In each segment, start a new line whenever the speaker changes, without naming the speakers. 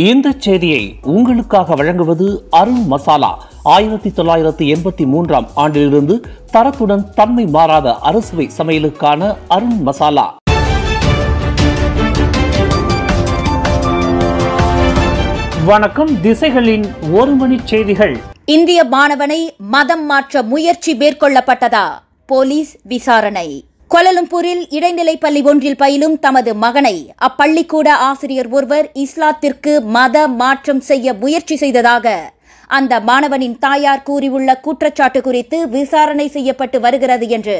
இந்த செய்தியை உங்களுக்காக வழங்குவது அருண் மசாலா. ஆயிரத்தி தொள்ளாயிரத்தி எண்பத்தி மூன்றாம் ஆண்டிலிருந்து தரத்துடன் தன்மை மாறாத அறுசுவை சமையலுக்கான அருண் மசாலா. வணக்கம் திசைகளின் ஒரு மணி செய்திகள்.
இந்திய மாணவனை மதம் மாற்ற முயற்சி மேற்கொள்ளப்பட்டதா? போலீஸ் விசாரணை. கொலலம்பூரில் இடைநிலை பள்ளி ஒன்றில் பயிலும் தமது மகனை. அப்பள்ளிக்கூட ஆசிரியர் ஒருவர் இஸ்லாத்திற்கு மத மாற்றம் செய்ய முயற்சி செய்ததாக அந்த மாணவனின் தாயார் கூறியுள்ள குற்றச்சாட்டு குறித்து விசாரணை செய்யப்பட்டு வருகிறது என்று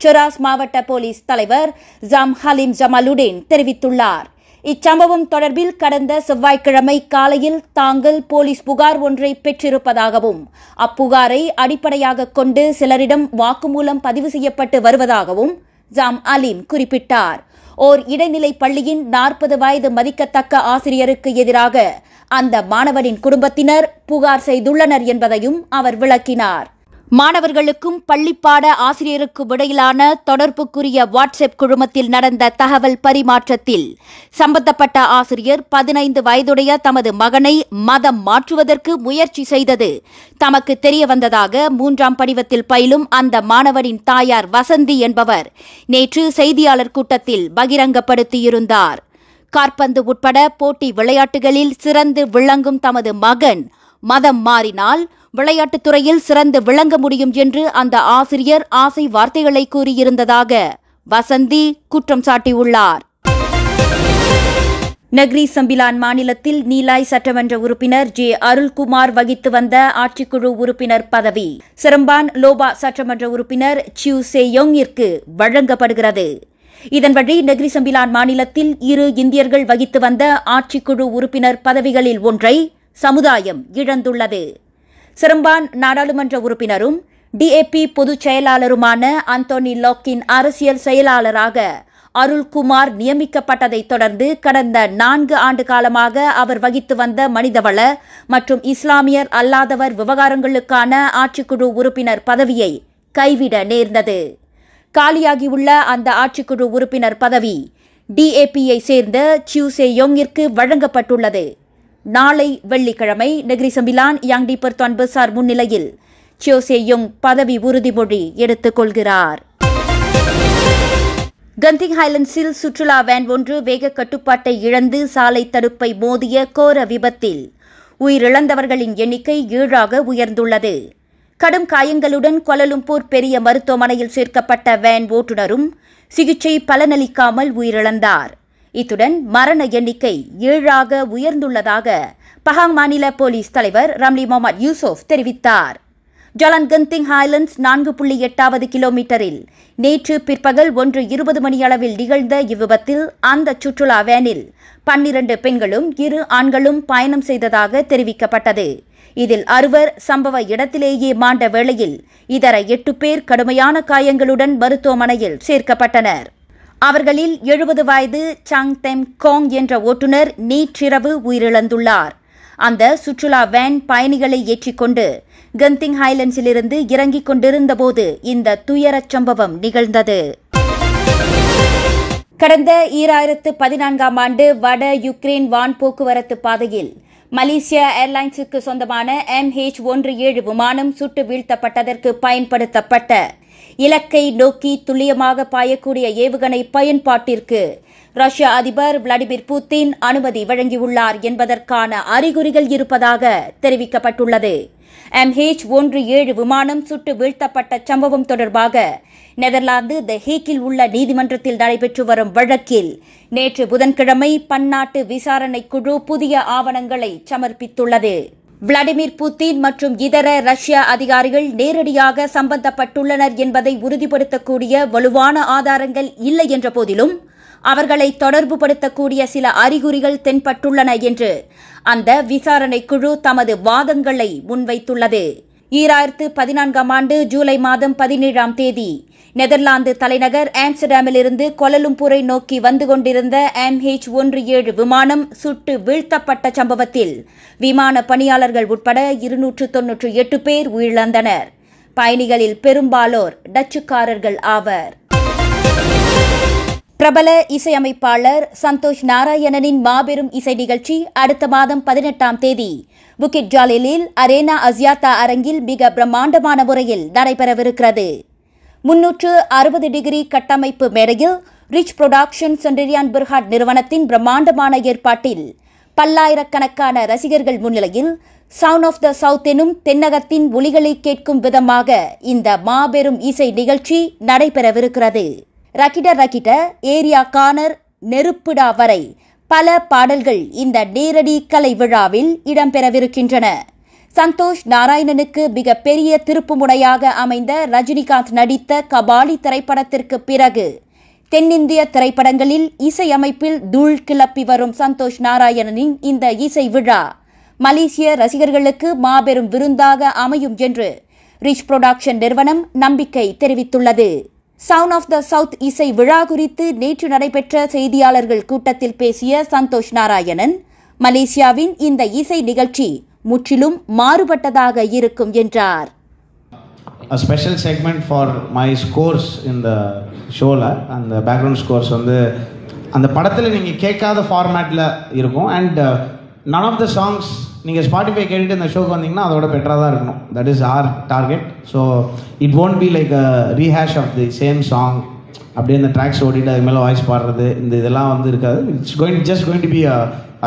சொராஸ் மாவட்ட போலீஸ் தலைவர் ஜாம் ஹலீம் ஜமாலுடீன் தெரிவித்துள்ளார். இச்சம்பவம் தொடர்பில் கடந்த செவ்வாய்க்கிழமை காலையில் தாங்கள் போலீஸ் புகார் ஒன்றை பெற்றிருப்பதாகவும் அப்புகாரை அடிப்படையாக கொண்டு சிலரிடம் வாக்குமூலம் பதிவு செய்யப்பட்டு வருவதாகவும் ஜாம் அலீம் குறிப்பிட்டார். ஓர் இடைநிலை பள்ளியின் நாற்பது வயது மதிக்கத்தக்க ஆசிரியருக்கு எதிராக அந்த மாணவனின் குடும்பத்தினர் புகார் செய்துள்ளனர் என்பதையும் அவர் விளக்கினார். மாணவர்களுக்கும் பள்ளிப்பாட ஆசிரியருக்கும் இடையிலான தொடர்புக்குரிய வாட்ஸ்அப் குழுமத்தில் நடந்த தகவல் பரிமாற்றத்தில் சம்பந்தப்பட்ட ஆசிரியர் பதினைந்து வயதுடைய தமது மகனை மதம் மாற்றுவதற்கு முயற்சி செய்தது. தமக்கு தெரிய வந்ததாக மூன்றாம் படிவத்தில் பயிலும் அந்த மாணவனின் தாயார் வசந்தி என்பவர் நேற்று செய்தியாளர் கூட்டத்தில் பகிரங்கப்படுத்தியிருந்தார். கார்பந்து உட்பட போட்டி விளையாட்டுகளில் சிறந்து விளங்கும் தமது மகன் மதம் மாறினால் விளையாட்டுத் துறையில் சிறந்து விளங்க முடியும் என்று அந்த ஆசிரியர் ஆசை வார்த்தைகளை கூறியிருந்ததாக வசந்தி குற்றம் சாட்டியுள்ளார். நக்ரி சம்பிலான் மாநிலத்தில் நீலாய் சட்டமன்ற உறுப்பினர் ஜே. அருள்குமார் வகித்து வந்த ஆட்சிக்குழு உறுப்பினர் பதவி. சிரம்பான் லோபா சட்டமன்ற உறுப்பினர் சியூ சேயோங்கிற்கு வழங்கப்படுகிறது. இதன்படி நெக்ரி சம்பிலான் மாநிலத்தில் இரு இந்தியர்கள் வகித்து வந்த ஆட்சிக்குழு உறுப்பினர் பதவிகளில் ஒன்றை சமுதாயம் இழந்துள்ளது. சிறம்பான் நாடாளுமன்ற உறுப்பினரும் டிஏபி பொதுச் செயலாளருமான அந்தோனி லாக்கின் அரசியல் செயலாளராக அருள்குமார் நியமிக்கப்பட்டதைத் தொடர்ந்து கடந்த நான்கு ஆண்டு காலமாக அவர் வகித்து வந்த மனிதவள மற்றும் இஸ்லாமியர் அல்லாதவர் விவகாரங்களுக்கான ஆட்சிக்குழு உறுப்பினர் பதவியை கைவிட நேர்ந்தது. காலியாகியுள்ள அந்த ஆட்சிக்குழு உறுப்பினர் பதவி டிஏபியை சேர்ந்த சியூசே யோங்கிற்கு வழங்கப்பட்டுள்ளது. நாளை வெள்ளிக்கிழமை நெகிரி சம்பிலான் யாங்டி பர்தான் பசார் முன்னிலையில் சியோசேயுங் பதவி உறுதிமொழி எடுத்துக் கொள்கிறார். கந்திங் ஹைலண்ட்ஸில் சுற்றுலா வேன் ஒன்று வேக கட்டுப்பாட்டை இழந்து சாலை தடுப்பை மோதிய கோர விபத்தில் உயிரிழந்தவர்களின் எண்ணிக்கை ஏழாக உயர்ந்துள்ளது. கடும் காயங்களுடன் கொலலும்பூர் பெரிய மருத்துவமனையில் சேர்க்கப்பட்ட வேன் ஓட்டுநரும் சிகிச்சை பலனளிக்காமல் உயிரிழந்தார். இத்துடன் மரண எண்ணிக்கை ஏழாக உயர்ந்துள்ளதாக பஹாங் மாநில போலீஸ் தலைவர் ரம்லி முகமது யூசுப் தெரிவித்தார். ஜலான் கந்திங் ஹைலண்ட்ஸ் நான்கு புள்ளி எட்டாவது கிலோமீட்டரில் நேற்று பிற்பகல் ஒன்று இருபது மணியளவில் நிகழ்ந்த இவ்விபத்தில் அந்த சுற்றுலா வேனில் பன்னிரண்டு பெண்களும் இரு ஆண்களும் பயணம் செய்ததாக தெரிவிக்கப்பட்டது. இதில் அறுவர் சம்பவ இடத்திலேயே மாண்ட வேளையில் இதர எட்டு பேர் கடுமையான காயங்களுடன் மருத்துவமனையில் சேர்க்கப்பட்டனர். அவர்களில் எழுபது வயது சாங் தெம் கோங் என்ற ஓட்டுநர் நேற்றிரவு உயிரிழந்துள்ளார். அந்த சுற்றுலா வேன் பயணிகளை ஏற்றிக்கொண்டு கந்திங் ஹைலண்ட்ஸிலிருந்து இறங்கிக் கொண்டிருந்தபோது இந்த துயரச் சம்பவம் நிகழ்ந்தது. கடந்த ஈராயிரத்து பதினான்காம் ஆண்டு வட யுக்ரைன் வான் போக்குவரத்து பாதையில் மலேசியா ஏர்லைன்ஸுக்கு சொந்தமான எம்ஹெச் ஒன்று ஏழு விமானம் சுட்டு வீழ்த்தப்பட்டதற்கு பயன்படுத்தப்பட்ட. இலக்கை நோக்கி துல்லியமாக பாயக்கூடிய ஏவுகணை பயன்பாட்டிற்கு ரஷ்ய அதிபர் விளாடிமிர் புட்டின் அனுமதி வழங்கியுள்ளார் என்பதற்கான அறிகுறிகள் இருப்பதாக தெரிவிக்கப்பட்டுள்ளது. எம்ஹெச் ஒன்று ஏழு விமானம் சுட்டு வீழ்த்தப்பட்ட சம்பவம் தொடர்பாக நெதர்லாந்து த ஹேக்கில் உள்ள நீதிமன்றத்தில் நடைபெற்று வரும் வழக்கில் நேற்று புதன்கிழமை பன்னாட்டு விசாரணை குழு புதிய ஆவணங்களை சமர்ப்பித்துள்ளது. விளாடிமிர் புத்தின் மற்றும் இதர ரஷ்ய அதிகாரிகள் நேரடியாக சம்பந்தப்பட்டுள்ளனர் என்பதை உறுதிப்படுத்தக்கூடிய வலுவான ஆதாரங்கள் இல்லை என்ற போதிலும் அவர்களை தொடர்புபடுத்தக்கூடிய சில அறிகுறிகள் தென்பட்டுள்ளன என்று அந்த விசாரணை குழு தமது வாதங்களை முன்வைத்துள்ளது. ஈராயிரத்து பதினான்காம் ஆண்டு ஜூலை மாதம் பதினேழாம் தேதி நெதர்லாந்து தலைநகர் ஆம்ஸ்டர்டாமிலிருந்து கொலலும்பூரை நோக்கி வந்து கொண்டிருந்த எம்ஹெச் ஒன்று ஏழு விமானம் சுட்டு வீழ்த்தப்பட்ட சம்பவத்தில் விமான பணியாளர்கள் உட்பட இருநூற்று தொன்னூற்று எட்டு பேர் உயிரிழந்தனர். பயணிகளில் பெரும்பாலோர் டச்சுக்காரர்கள் ஆவர். பிரபல இசையமைப்பாளர் சந்தோஷ் நாராயணனின் மாபெரும் இசை நிகழ்ச்சி அடுத்த மாதம் பதினெட்டாம் தேதி. புக்கிட் ஜாலிலில் அரேனா அசியாத்தா அரங்கில் மிக பிரம்மாண்டமான முறையில் நடைபெறவிருக்கிறது. முன்னூற்று அறுபது டிகிரி கட்டமைப்பு மேடையில் ரிச் புரொடக்ஷன் சென்டரியான் பிர்ஹாட் நிறுவனத்தின் பிரம்மாண்டமான ஏற்பாட்டில் பல்லாயிரக்கணக்கான ரசிகர்கள் முன்னிலையில் சவுண்ட் ஆஃப் த சவுத் எனும் தென்னகத்தின் ஒலிகளை கேட்கும் விதமாக இந்த மாபெரும் இசை நிகழ்ச்சி நடைபெறவிருக்கிறது. ரக்கிட ரக்கிட ஏரியா கானர் நெருப்புடா வரை பல பாடல்கள் இந்த நேரடி கலை விழாவில் இடம்பெறவிருக்கின்றன. சந்தோஷ் நாராயணனுக்கு மிக பெரிய திருப்புமுனையாக அமைந்த ரஜினிகாந்த் நடித்த கபாலி திரைப்படத்திற்கு பிறகு தென்னிந்திய திரைப்படங்களில் இசையமைப்பில் தூள் கிளப்பி வரும் சந்தோஷ் நாராயணனின் இந்த இசை விழா மலேசிய ரசிகர்களுக்கு மாபெரும் விருந்தாக அமையும் என்று ரிச் புரொடக்ஷன் நிறுவனம் நம்பிக்கை தெரிவித்துள்ளது. சவுண்ட் ஆஃப் த சவுத் இசை விழா குறித்து நேற்று நடைபெற்ற செய்தியாளர்கள் கூட்டத்தில் பேசிய சந்தோஷ் நாராயணன் மலேசியாவின் இந்த இசை நிகழ்ச்சி முற்றிலும் மாறுபட்டதாக இருக்கும் என்றார்.
A special segment for my scores in the ஷோவில் அந்த பேக்ரவுண்ட் ஸ்கோர்ஸ் வந்து அந்த படத்தில் நீங்கள் கேட்காத ஃபார்மேட்டில் இருக்கும். And none of the songs நீங்கள் ஸ்பாட்டிஃபை கேட்டுட்டு இந்த ஷோக்கு வந்தீங்கன்னா அதோட பெட்டராக தான் இருக்கணும். That is our target so it won't be like a rehash of the same song அப்படியே இந்த ட்ராக்ஸ் ஓடிட்டு அது மேலே வாய்ஸ் பாடுறது இந்த இதெல்லாம் வந்து இருக்காது. It's going just going to be a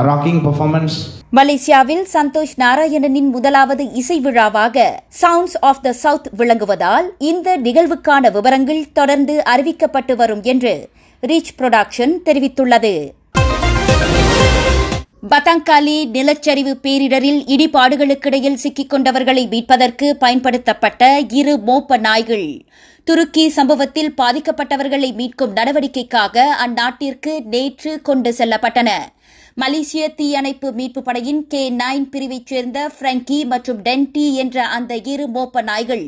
rocking performance
மலேசியாவில் சந்தோஷ் நாராயணனின் முதலாவது இசை விழாவாக சவுண்ட்ஸ் ஆஃப் த சவுத் விளங்குவதால் இந்த நிகழ்வுக்கான விவரங்கள் தொடர்ந்து அறிவிக்கப்பட்டு வரும் என்று ரீச் புரொடக்ஷன் தெரிவித்துள்ளது. பத்தாங்காலி நிலச்சரிவு பேரிடரில் இடிபாடுகளுக்கிடையில் சிக்கிக் கொண்டவர்களை மீட்பதற்கு பயன்படுத்தப்பட்ட இரு மோப்ப நாய்கள். துருக்கி சம்பவத்தில் பாதிக்கப்பட்டவர்களை மீட்கும் நடவடிக்கைக்காக அந்நாட்டிற்கு நேற்று கொண்டு செல்லப்பட்டன. மலேசிய தீயணைப்பு மீட்பு படையின் கே நைன் பிரிவைச் சேர்ந்த ஃப்ரெங்கி மற்றும் டென்டி என்ற அந்த இரு மோப்ப நாய்கள்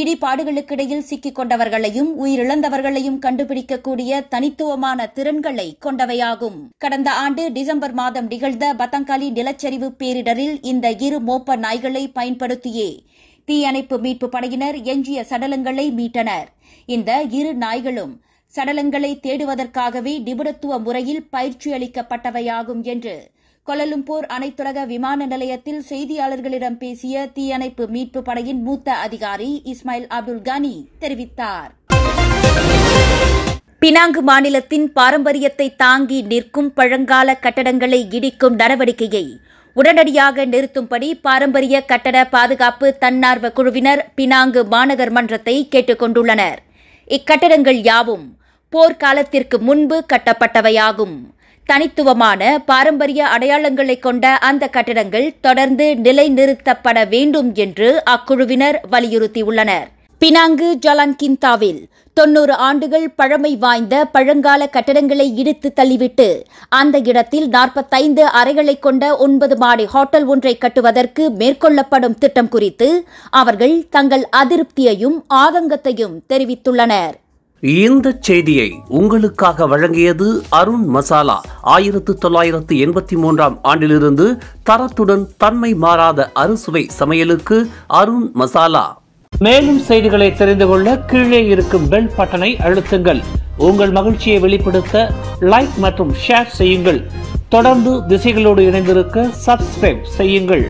இடிபாடுகளுக்கிடையில் சிக்கிக் கொண்டவர்களையும் உயிரிழந்தவர்களையும் கண்டுபிடிக்கக்கூடிய தனித்துவமான திறன்களை கொண்டவையாகும். கடந்த ஆண்டு டிசம்பர் மாதம் நிகழ்ந்த பத்தங்காலி நிலச்சரிவு பேரிடரில் இந்த இரு மோப்ப நாய்களை பயன்படுத்தியே தீயணைப்பு மீட்பு படையினர் எஞ்சிய சடலங்களை மீட்டனர். இந்த இரு நாய்களும் சடலங்களை தேடுவதற்காகவே நிபுணத்துவ முறையில் பயிற்சி அளிக்கப்பட்டவையாகும் என்று கொலலும்பூர் அனைத்துலக விமான நிலையத்தில் செய்தியாளர்களிடம் பேசிய தீயணைப்பு மீட்பு படையின் மூத்த அதிகாரி இஸ்மாயில் அப்துல் கனி தெரிவித்தார். பினாங்கு மாநிலத்தின் பாரம்பரியத்தை தாங்கி நிற்கும் பழங்கால கட்டடங்களை இடிக்கும் நடவடிக்கையை உடனடியாக நிறுத்தும்படி பாரம்பரிய கட்டட பாதுகாப்பு தன்னார்வ குழுவினர் பினாங்கு மாநகர் மன்றத்தை கேட்டுக் கொண்டுள்ளனர். இக்கட்டடங்கள் யாவும் போர்க்காலத்திற்கு முன்பு கட்டப்பட்டவையாகும். தனித்துவமான பாரம்பரிய அடையாளங்களை கொண்ட அந்த கட்டடங்கள் தொடர்ந்து நிலைநிறுத்தப்பட வேண்டும் என்று அக்குழுவினர் வலியுறுத்தியுள்ளனர். பினாங்கு ஜலான்கிந்தாவில் தொன்னூறு ஆண்டுகள் பழமை வாய்ந்த பழங்கால கட்டடங்களை இடித்து தள்ளிவிட்டு அந்த இடத்தில் நாற்பத்தைந்து அறைகளை கொண்ட ஒன்பது மாடி ஹோட்டல் ஒன்றை கட்டுவதற்கு மேற்கொள்ளப்படும் திட்டம் குறித்து அவர்கள் தங்கள் அதிருப்தியையும் ஆதங்கத்தையும் தெரிவித்துள்ளனர்.
இந்த செய்தியை உங்களுக்காக வழங்கியது அருண் மசாலா. ஆயிரத்து தொள்ளாயிரத்து எண்பத்தி மூன்றாம் ஆண்டிலிருந்து தரத்துடன் தன்மை மாறாத அறுசுவை சமையலுக்கு அருண் மசாலா. மேலும் செய்திகளை தெரிந்து கொள்ள கீழே இருக்கும் பெல் பட்டனை அழுத்துங்கள். உங்கள் மகிழ்ச்சியை வெளிப்படுத்த லைக் மற்றும் ஷேர் செய்யுங்கள். தொடர்ந்து திசைகளோடு இணைந்திருக்க சப்ஸ்கிரைப் செய்யுங்கள்.